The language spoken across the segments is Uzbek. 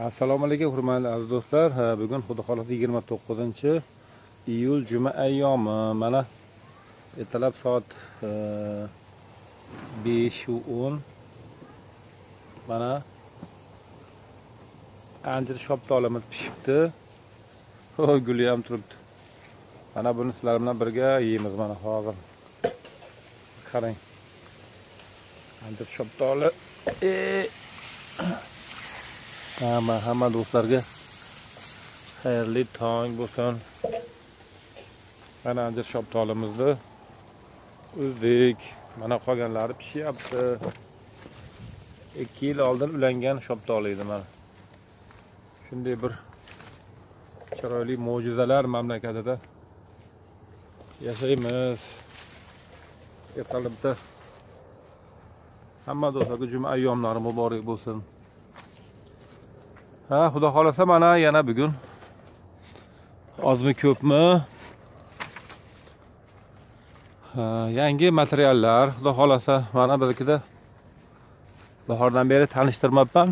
assalomu alaykum hurmatli aziz do'stlar. Bugun xudo xohlasa yigirma to'qqizinchi iyul juma ayyomi. Mana ertalab soat e, beshu o'n. Mana anjir shoptolimiz pishibdi. Guli ham turibdi. Mana buni sizlar bilan birga yeymiz mana hozir. Qarang. Anjir shoptoli e, hamma hamma do'stlarga xayrli tong bo'lsin. Mana anjir shoptolimizni uzdik mana qolganlari pishyapti. Ikki yil oldin ulangan shoptol edi mana. Shunday bir chiroyli mo'jizalar mamlakatida yashaymiz. Ertalabda hamma do'stlarga juma ayyomlari muborak bo'lsin. Ha xudo xohlasa mana yana bugun ozmi ko'pmi? Ha, yangi materiallar xudo xohlasa mana biznikida bahordan beri tanishtirmabman.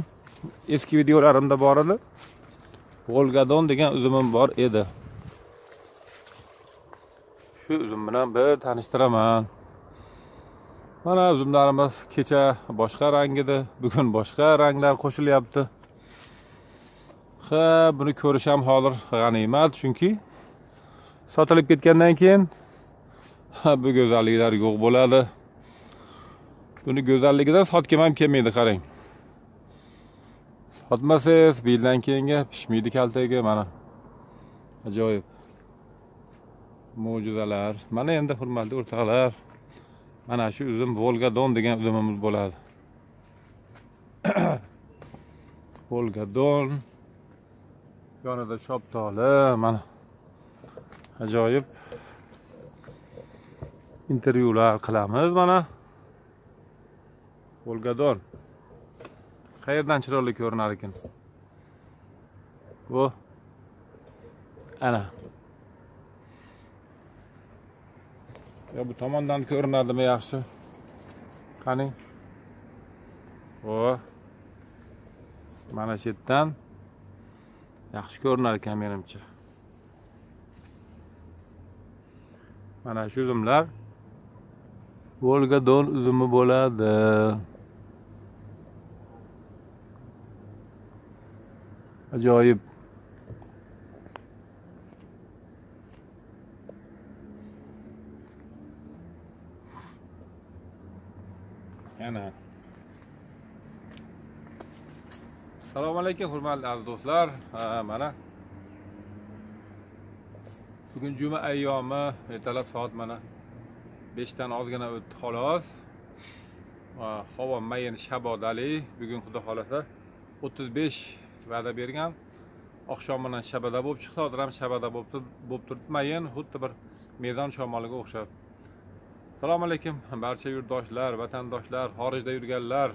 Eski videolarimda bor edi. Volgadon degan uzumim bor edi. Shu uzum bilan bir tanishtiraman. Mana uzumlarimiz kecha boshqa rang edi bugun boshqa ranglar qo'shilyapti. Ha buni ko'rish ham hozir g'animat chunki sotilib ketgandan keyin ha, bu go'zalliklar yo'q bo'ladi. Buni go'zalligidan sotgim ham kelmaydi qarang. Sotmasangiz bu yildan keyingi pishmaydi kaltagi mana. Ajoyib. Mo'jizalar. Mana endi hurmatli o'rtoqlar mana shu uzum volgadon degan uzumimiz bo'ladi. Volgadon. Yonida shoptoli mana. Ajoyib intervyular qilamiz mana. Volgadon qayerdan chiroyli ko'rinar ekan? Bu ana. Yo bu tomondan ko'rinadimi yaxshi? Qani? O mana shu yerdan. Yaxshi ko'rinar ekan menimcha. Mana shu uzumlar volgadon uzumi bo'ladi. Ajoyib yana assalomu alaykum hurmatli aziz do'stlar. Mana. Bugun juma ayyomi ertalab soat mana beshdan ozgina o'tdi xolos. Va havo mayin shabodali. Bugun xudo xohlasa o'ttiz besh va'da bergan. Oqshom bilan shabada bo'lib chiqdi hozir ham shabada bo'lib bo'lib turibdi. Mayin xuddi bir mezon shamoliga o'xshab. Assalomu alaykum barcha yurtdoshlar vatandoshlar xorijda yurganlar.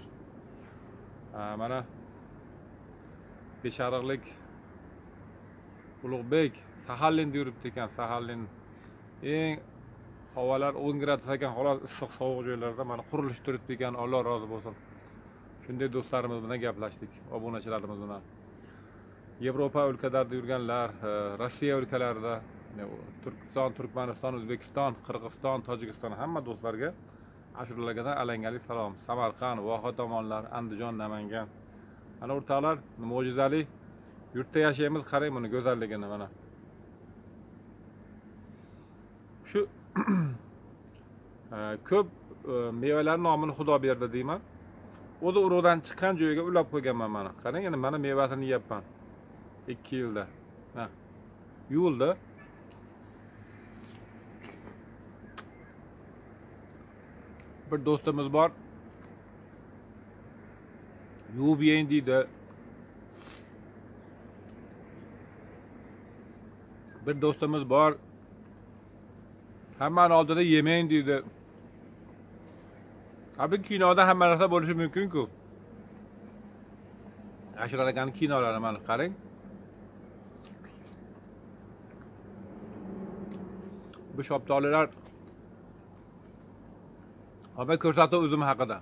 Mana beshariqlik ulug'bek sahallinda yuribdi ekan sahallin eng havolar o'n gradus ekan xolos issiq sovuq joylarda mana qurilish turibdi ekan alloh rozi bo'lsin. Shunday do'stlarimiz bilan gaplashdik obunachilarimiz bilan. Yevropa o'lkalarida yurganlar e, rossiya o'lkalarida e, turkiston turkmaniston o'zbekiston qirg'iziston tojikiston hamma do'stlarga ashulalarga alangali salom. Samarqand voha tomonlar andijon namangan. Ana o'rtoqlar mo'jizali yurtda yashaymiz qarang buni go'zalligini mana. Shu e, ko'p e, mevalar nomini xudo berdi deyman. O'zi urug'dan chiqqan joyiga ulab qo'yganman mana. Qarang endi mana mevasini yeyapman. Ikki yilda. Ha yuvildi. Bir do'stimiz bor. Yuvib yeng deydi bir do'stimiz bor hammani oldida yemang deydi ha kinoda hamma narsa bo'lishi mumkin-ku ashrar akani kinolari mana qarang bu shoptolilar Opa ko'rsatuv uzumi haqida.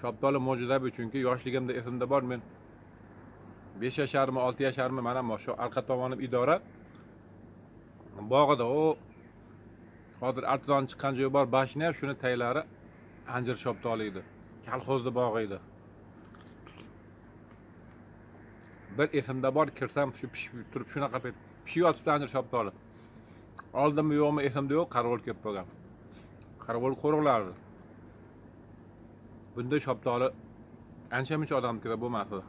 Shoptoli mo'jizaviy chunki yoshligimda esimda bor men besh yasharmi olti yasharmi mana shu orqa tomonim idora. Bog'ida u hozir artizon chiqqan joyi bor bashnaya shuni taglari anjir shoptoli edi. Kolxozni bog'i edi. Bir esimda bor kirsam shu pishib turib shunaqa payt pishib yotibdi anjir shoptoli oldimmi yo'qmi esimda yo'q qarovul kelib qolgan. Qarovul qo'riqlardi. Bunday shoptoli ancha muncha odamnikida bo'lmasdi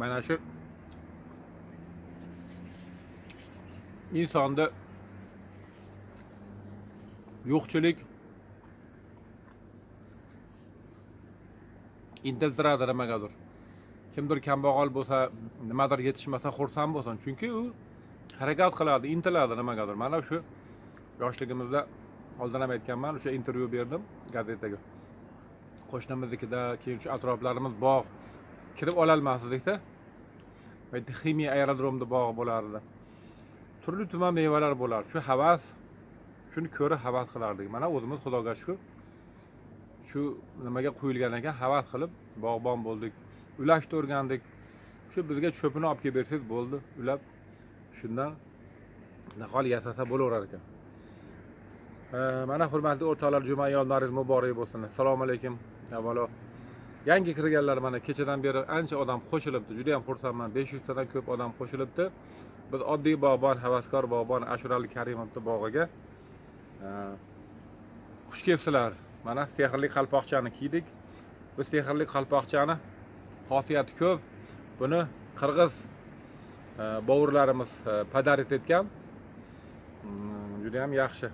mana shu insonni yo'qchilik intiltiradi nimagadir. Kimdir kambag'al bo'lsa nimadir yetishmasa xursand bo'lsin. Chunki u harakat qiladi intiladi nimagadir. Mana shu yoshligimizda oldin ham aytganman o'sha intervyu berdim gazetaga. Qo'shnimiznikida keyin shu atroflarimiz bog' kirib ololmasdikda paytda ximiya aerodromni bog'i bo'lardi. Turli tuman mevalar bo'lar. Shu havas shuni ko'rib havas qilardik. Mana o'zimiz xudoga shukur shu nimaga qo'yilgan ekan havas qilib bog'bon bo'ldik. Ulashni o'rgandik. Shu bizga cho'pini olib kelib bersangiz bo'ldi. Ulab shundan nahol yasasa bo'laverar ekan. Mana hurmatli o'rtoqlar juma yollaringiz muborak bo'lsin. Assalomu alaykum avvalo yangi kirganlar mana kechadan beri ancha odam qo'shilibdi. Juda yam xursandman. besh yuztadan ko'p odam qo'shilibdi. Biz oddiy bog'bon havaskor bog'bon ashurali karimovni bog'iga xush kelibsizlar. Mana sehrli qalpoqchani kiydik. Bu sehrli qalpoqchani xosiyati ko'p. Buni qirg'iz bovurlarimiz padarit etgan hmm, judayam yaxshi.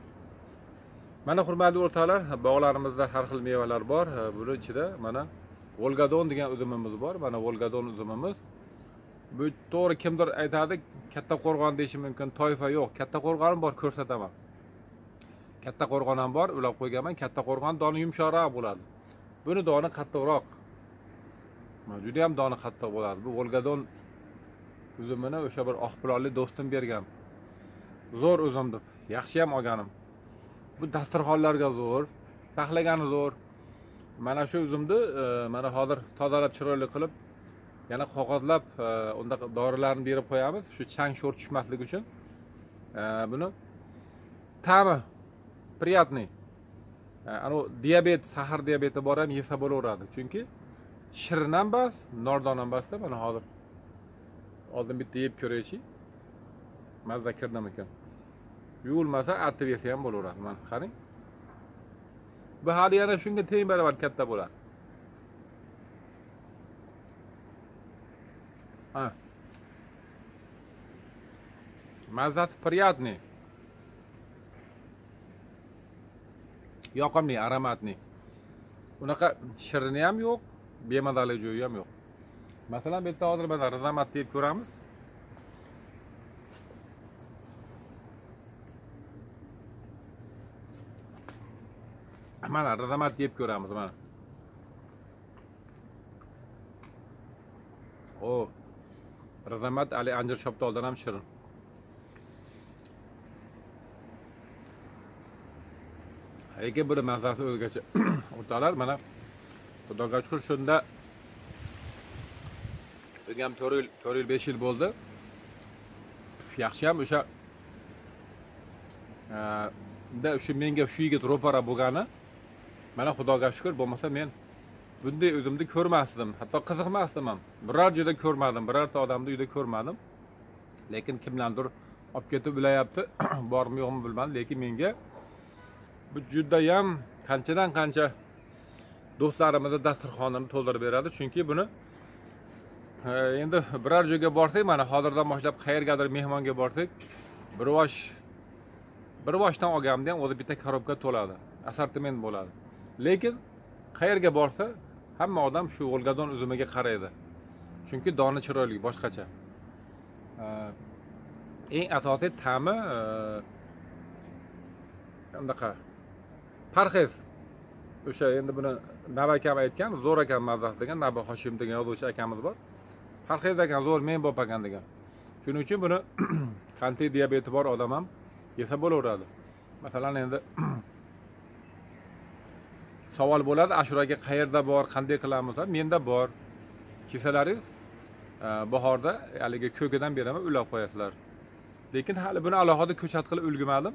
Mana hurmatli o'rtoqlar bog'larimizda har xil mevalar bor. Buni ichida mana volgadon degan uzumimiz bor. Mana volgadon uzumimiz. Bu to'g'ri kimdir aytadi katta qo'rg'on deyishi mumkin. Toifa yo'q. Katta qo'rg'onim bor ko'rsataman. Katta qo'rg'on ham bor ulab qo'yganman. Katta qo'rg'on doni yumshoqroq bo'ladi. Buni doni qattiqroq. Juda yam doni qattiq bo'ladi. Bu volgadon uzumini o'sha bir oqpilonli do'stim bergan. Zo'r uzum deb yaxshi ham olganim. Bu dasturxonlarga zo'r saqlagani zo'r. Mana shu uzumni e, mana hozir tozalab chiroyli qilib yana qog'ozlab e, unda dorilarni berib qo'yamiz shu chang sho'r tushmasligi uchun. E, buni ta'mi приятный anavi diabet sahar diabeti bor ham yesa bo'laveradi. Chunki shirin ham emas nordon ham emasda mana hozir oldin bitta yeb ko'raychi. Mazza kirdimikan yuvilmasa artib yesa ham bo'laveradi mana qarang bu hali yana shunga teng baravar katta bo'ladi ha приятный yoqimli aromatniy unaqa shirini ham yo'q bemazali joyi ham yo'q masalan bu yerda hozir mana rizomat deb ko'ramiz mana rizomat yeb ko'ramiz mana. O rizomat ali anjir shoptoldan ham shirin. Lekin buni mazasi o'zgacha. O'rtoqlar mana xudoga shukur shunda bugun ham to'rt yil to'rt yil besh yil bo'ldi. Yaxshiyam o'sha e, shu menga shu yigit ro'para bo'lgani. Mana xudoga shukur bo'lmasa men bunday o'zimni ko'rmasdim hatto qiziqmasdim ham. Biror joyda ko'rmadim birorta odamni uyda ko'rmadim. Lekin kimlardir olib ketib ulayapti. Bormi yo'qmi bilmadim lekin menga bu judayam qanchadan qancha do'stlarimizni dasturxonini to'ldirib beradi. Chunki buni e, endi biror joyga borsak mana hozirdan boshlab qayergadir mehmonga borsak bir vosh bir voshdan olganimda ham o'zi bitta korobka to'ladi. Assortiment bo'ladi. Lekin qayerga borsa hamma odam shu volgadon uzumiga qaraydi. Chunki doni chiroyli boshqacha. Eng asosiy ta'mi e, anaqa parhez. O'sha endi buni nava akam aytgan zo'r akam mazasi degan nabi hoshim degan yozuvchi akamiz bor. Parhez ekan zo'r men bo'lib ekan degan. Shuning uchun buni qandli diabeti bor odam ham yesa bo'laveradi. Masalan endi savol bo'ladi. Ashuraga qayerda bor qanday qilamiz? Menda bor. Kelsalaringiz e, bahorda haligi ko'kidan beraman ulab qo'yasizlar. Lekin hali buni alohida ko'chat qilib ulgurmadim.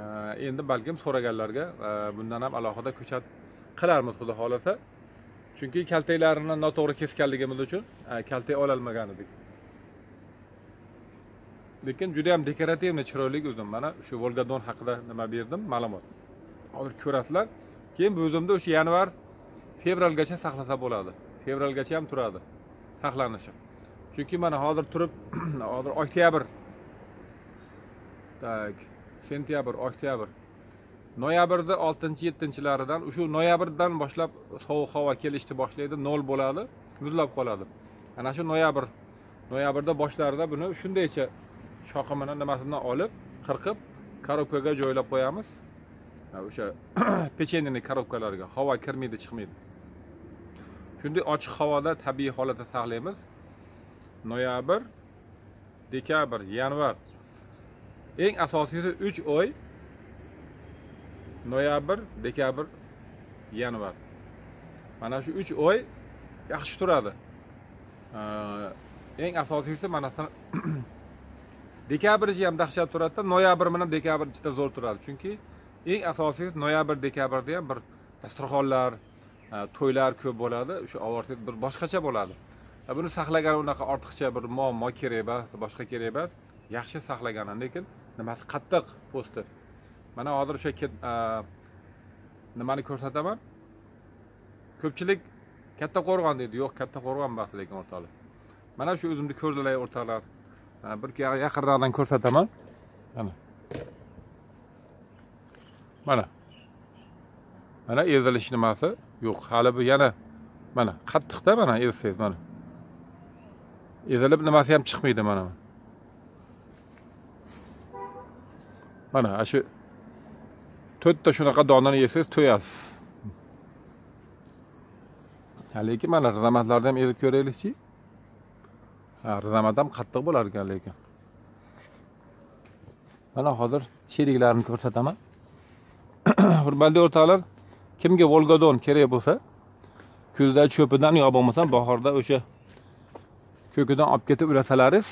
E, endi balkim so'raganlarga e, bundan ham alohida ko'chat qilarmiz xudo xohlasa. Chunki kaltaklarini noto'g'ri kesganligimiz uchun kaltak ololmagan edik. Lekin juda yam dekorativniy chiroyli uzum mana shu volgadon haqida nima berdim? Ma'lumot. Hozir ko'rasizlar keyin bu uzumni o'sha yanvar fevralgacha saqlasa bo'ladi. Fevralgacha ham turadi saqlanishi. Chunki mana hozir turib hozir oktyabr tak sentyabr oktyabr noyabrni oltinchi yettinchilaridan shu noyabrdan boshlab sovuq havo kelishni boshlaydi nol bo'ladi muzlab qoladi. Ana shu noyabr noyabrda boshlarida buni shundaycha shoqimini nimasidan olib qirqib korobkaga joylab qo'yamiz. O'sha pechenniy korobkalarga havo kirmaydi chiqmaydi. Shunday ochiq havoda tabiiy holatda saqlaymiz. Noyabr dekabr yanvar. Eng asosiysi uch oy. Noyabr dekabr yanvar. Mana shu uch oy yaxshi turadi. Eng asosiysi mana dekabrchi ham dahshat turadida noyabr bilan dekabr juda zo'r turadi. Chunki eng asosiysi noyabr dekabrda ham bir dasturxonlar e, to'ylar ko'p bo'ladi. O'sha ovorsiz bir boshqacha bo'ladi. E, buni saqlagan unaqa ortiqcha bir muammo kerak emas boshqa kerak emas yaxshi saqlagan lekin nimasi qattiq po'sti mana hozir o'sha e, nimani ko'rsataman? Ko'pchilik katta qo'rg'on deydi. Yo'q katta qo'rg'on emas lekin o'rtoqlar mana shu o'zimni ko'rdilar o'rtoqlar. Bir yaqinroqdan ko'rsataman. Mana mana. Mana ezilish nimasi yo'q. Hali bu yana mana qattiqda mana ezsangiz mana. Ezilib nimasi ham chiqmaydi mana. Mana shu to'rtta shunaqa donani yesangiz to'yasiz. Lekin mana rizamatlarni ham ezib ko'raylikchi. Rizamat ham qattiq bo'lar ekan lekin. Mana hozir sheriklarini ko'rsataman. Hurmatli o'rtoqlar kimga volgodon kerak bo'lsa kuzda cho'pidan yo bo'lmasam bahorda o'sha ko'kidan olib ketib ulasalaringiz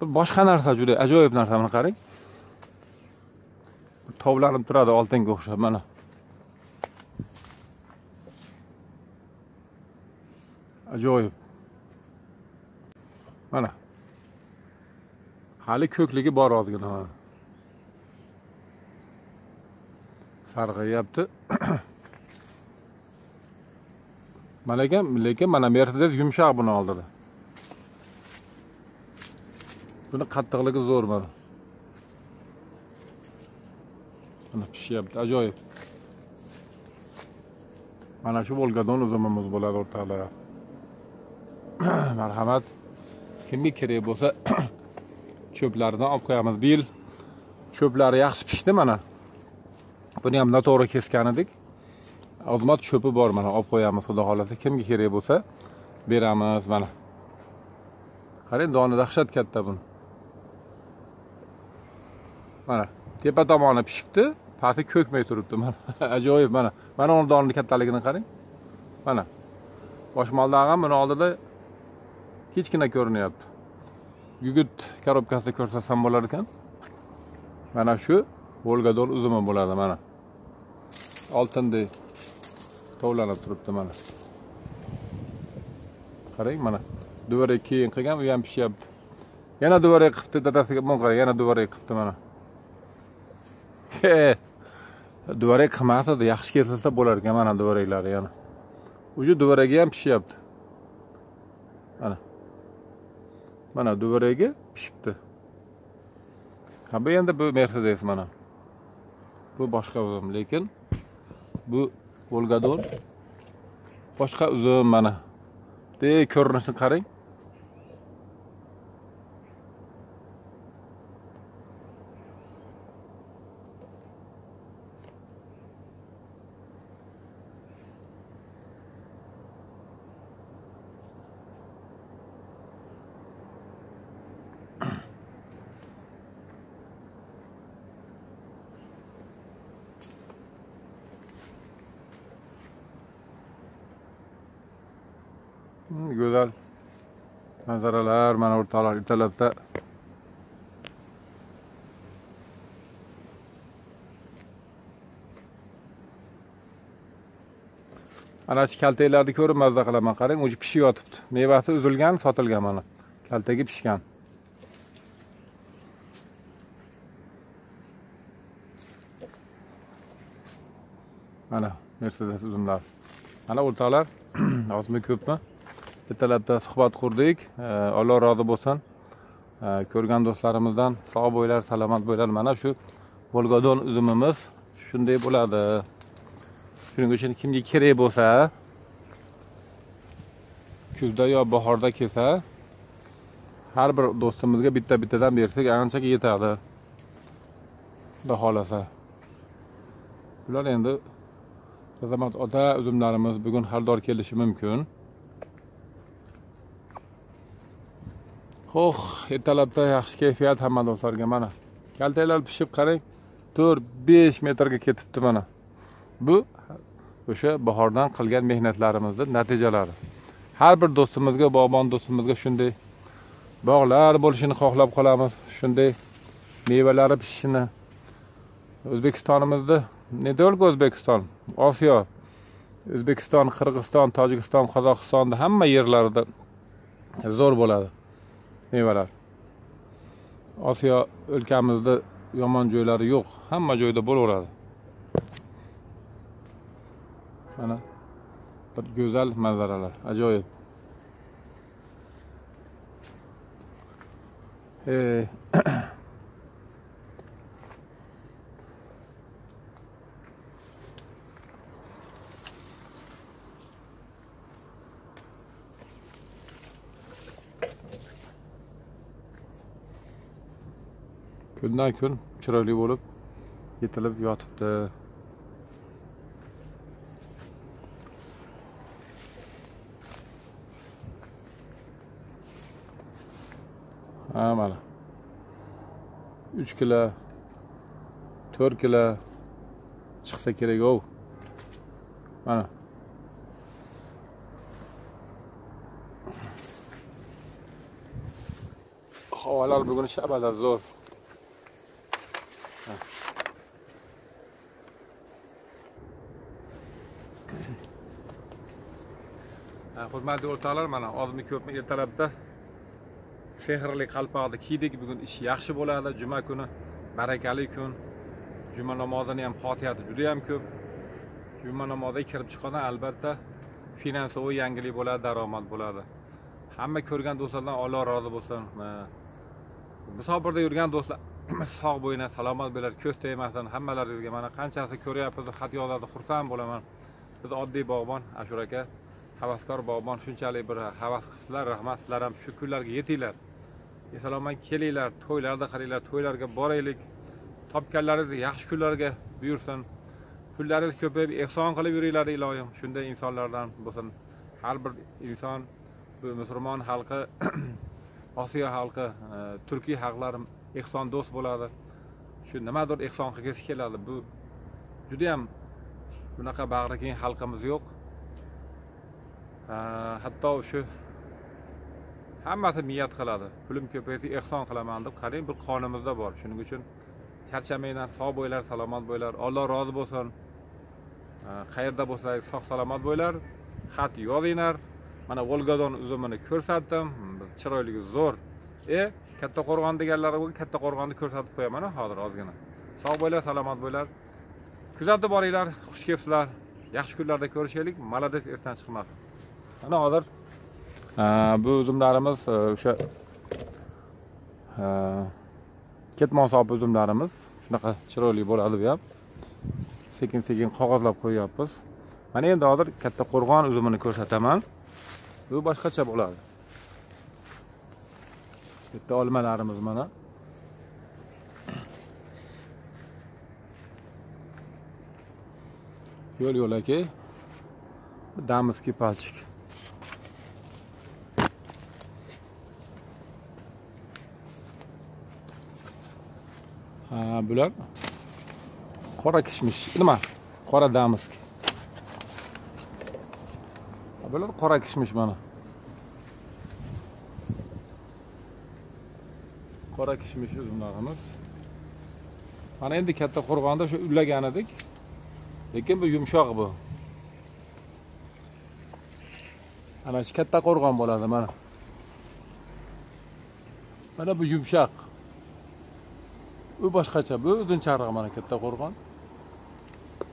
bir boshqa narsa juda ajoyib narsa buni qarang. Tovlanib turadi oltinga o'xshab mana. Ajoyib. Mana. Hali ko'kligi bor ozgina sarg'ayapti mana ekan lekin mana mercedes yumshoq buni oldida. Buni qattiqligi zo'r mana. Mana pishyapti ajoyib. Mana shu volgadon uzumimiz bo'ladi o'rtoqlar. Marhamat. Kimga kerak bo'lsa cho'plaridan olib qo'yamiz. Bu yil cho'plari yaxshi pishdi mana. Buni ham noto'g'ri kesgan edik. Ozmat cho'pi bor mana olib qo'yamiz. Xudo xohlasa kimga kerak bo'lsa beramiz mana. Qarang doni dahshat katta buni. Mana tepa tomoni pishibdi pasti ko'kmay turibdi mana. Ajoyib mana. Mana uni donini kattaligini qarang. Mana. Boshmoldagi ham buni oldida kichkina ko'rinyapti. Gugurt korobkasida ko'rsatsam bo'lar ekan. Mana shu volgador uzumi bo'ladi mana. Oltindek tovlanib turibdi mana. Qarang mana duvarak keyin qilgan u ham pishyapti. Yana duvarak qilibdi dadasiga mana qarang yana duvarak qilibdi mana. Duvarak qilmas edi yaxshi kesilsa bo'lar ekan mana duvaraklari yana. Уже duvaragi ham pishyapti. Mana. Mana duvaragi pishibdi. Ha bu endi bu mercedes mana. Bu boshqa uzum lekin bu volgador boshqa uzum mana. De ko'rinishini qarang. Manzaralar talabda ana shu kaltaklarni ko'rib mazza qilaman. Qarang уже pishib yotibdi. Mevasi uzilgan sotilgan mana. Kaltagi pishgan. Mana mercedes uzumlar mana o'rtoqlar ozmi ko'pmi? Ertalabdan suhbat qurdik. Alloh rozi bo'lsin. Ko'rgan do'stlarimizdan sog' bo'linglar salomat bo'linglar mana shu volgodon uzumimiz shunday bo'ladi. Shuning uchun kimga kerak bo'lsa kuzda yo bahorda kelsa har bir do'stimizga bitta bittadan bersak anchaga yetadi. Xudo xohlasa. Bular endi azamat ota uzumlarimiz bugun xaridor kelishi mumkin. Xo'sh ertalabda yaxshi kayfiyat hamma do'stlarga mana. Kaltaklar pishib qarang to'rt besh metrga ketibdi mana. Bu o'sha bahordan qilgan mehnatlarimizni natijalari. Har bir do'stimizga bog'bon do'stimizga shunday bog'lar bo'lishini xohlab qolamiz shunday mevalari pishishini. O'zbekistonimizni не только o'zbekiston? Osiyo o'zbekiston qirg'iziston tojikiston qozog'istonni hamma yerlarida zo'r bo'ladi. Mevalar. Osiyo o'lkamizda yomon joylari yo'q. Hamma joyda bo'laveradi. Mana bir go'zal manzaralar. Ajoyib. E, kundan kun chiroyli bo'lib yetilib yotibdi. Ha mana. Uch kilo to'rt kilo chiqsa kerak ov mana. Havolar bugun shabada zo'r. Hurmatli o'rtoqlar mana ozmi ko'pmi ertalabda. Sehrli qalpoqni kiydik bugun ish yaxshi bo'ladi. Juma kuni barakali kun. Juma namozini ham xotiyati juda ham ko'p. Juma namoziga kirib chiqqanda albatta finansoviy yangilik bo'ladi daromad bo'ladi. Hamma ko'rgan do'stlardan alloh rozi bo'lsin. Musofirda yurgan do'stlar sog' bo'linglar salomat bo'linglar ko'z tegmasin. Hammalaringizga mana qanchasi ko'ryapmiz xat yozadi xursand bo'laman. Biz oddiy bog'bon ashur aka. Havaskor bog'bon shunchalik bir havas qilsizlar rahmat sizlar ham shu kunlarga yetinglar. Esalomon kelinglar to'ylarda qilinglar to'ylarga boraylik. Topganlaringiz yaxshi kunlarga buyursin. Pullaringiz ko'payib ehson qilib yuringlar iloyim. Shunday insonlardan bo'lsin. Har bir inson bu musulmon xalqi osiyo xalqi e, turkiy xalqlar ehson do'st bo'ladi. Shu nimadir ehson qilgisi keladi. Bu judayam bunaqa bag'ri keng xalqimiz yo'q. Hatto shu hammasi niyat qiladi. Pulim ko'paysa ehson qilaman deb qarang bir qonimizda bor. Shuning uchun charchamanglar sog' bo'linglar salomat bo'linglar alloh rozi bo'lsin. Qayerda bo'lsangiz sog' salomat bo'linglar xat yozinglar. Mana volgadon uzumini ko'rsatdim. Chiroyligi zo'r. E kattaqo'rg'on deganlari katta qo'rg'onni ko'rsatib qo'yaman hozir ozgina. Sog' bo'linglar salomat bo'linglar kuzatib boringlar xush kelibsizlar. Yaxshi kunlarda ko'rishaylik. Молодец esdan chiqmasin mana hozir bu uzumlarimiz e, o'sha ketmon sop uzumlarimiz. Shunaqa chiroyli bo'ladi bu ham sekin sekin qog'ozlab qo'yyapmiz. Mana endi hozir katta qo'rg'on uzumini ko'rsataman. Bu boshqacha bo'ladi. Bitta olmalarimiz mana. Yo'l yo'lakay damskiy palchik. bular qora kishmish. Nima? Qora damisk bular qora kishmish mana. Qora kishmish uzumlarimiz mana endi katta qo'rg'onda shu ullagan edik. Lekin bu yumshoq bu. Ana shu katta qo'rg'on bo'ladi mana. Mana bu yumshoq. U boshqacha bu uzunchariq mana katta qo'rg'on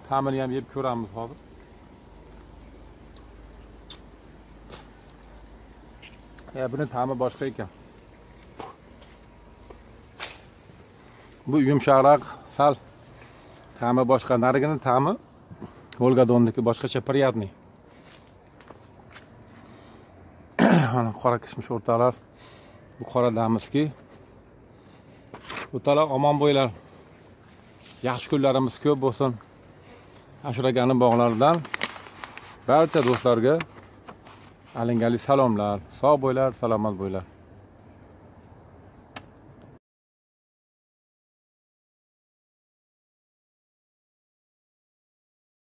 ta'mini ham yeb ko'ramiz hozir Ya buni ta'mi boshqa ekan. Bu yumshoqroq, sal ta'mi boshqa. Narigini ta'mi Volgadonniki boshqacha приятный. Mana qora kishmish o'rtalar. Bu qora damiski O'talar omon bo'linglar. Yaxshi kunlarimiz ko'p bo'lsin. Ashuragani bog'laridan barcha do'stlarga alangali salomlar. Sog' bo'linglar salomat bo'linglar